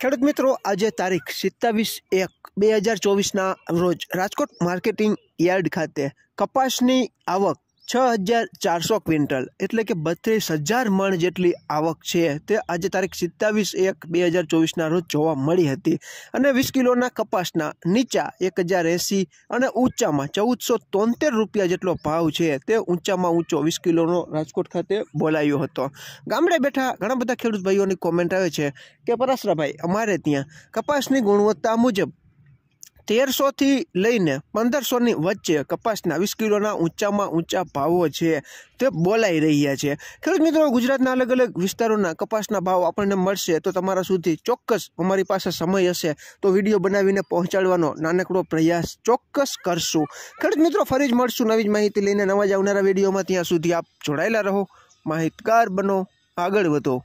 ખેડૂત મિત્રો, આજે તારીખ સિત્તાવીસ એક બે હજાર ચોવીસના રોજ રાજકોટ માર્કેટિંગ યાર્ડ ખાતે કપાસની આવક છ હજાર ચારસો ક્વિન્ટલ. એટલે કે બત્રીસ હજાર મણ જેટલી આવક છે. તે આજે તારીખ સિત્તાવીસ એક બે હજાર ચોવીસના રોજ જોવા મળી હતી. અને વીસ કિલોના કપાસના નીચા એક હજાર એંસી અને ઊંચામાં ચૌદસો તોતેર રૂપિયા જેટલો ભાવ છે. તે ઊંચામાં ઊંચો વીસ કિલોનો રાજકોટ ખાતે બોલાયો હતો. ગામડે બેઠા ઘણા બધા ખેડૂત ભાઈઓની કોમેન્ટ આવે છે કે પરાસરાભાઈ અમારે ત્યાં કપાસની ગુણવત્તા મુજબ તેરસોથી લઈને પંદરસોની વચ્ચે કપાસના વીસ કિલોના ઊંચામાં ઊંચા ભાવો છે તે બોલાઈ રહ્યા છે. ખેડૂત મિત્રો, ગુજરાતના અલગ અલગ વિસ્તારોના કપાસના ભાવ આપણને મળશે તો તમારા સુધી ચોક્કસ અમારી પાસે સમય હશે તો વીડિયો બનાવીને પહોંચાડવાનો નાનકડો પ્રયાસ ચોક્કસ કરશું. ખેડૂત મિત્રો, ફરી જ મળશું નવી જ માહિતી લઈને નવા જ આવનારા વિડીયોમાં. ત્યાં સુધી આપ જોડાયેલા રહો, માહિતગાર બનો, આગળ વધો.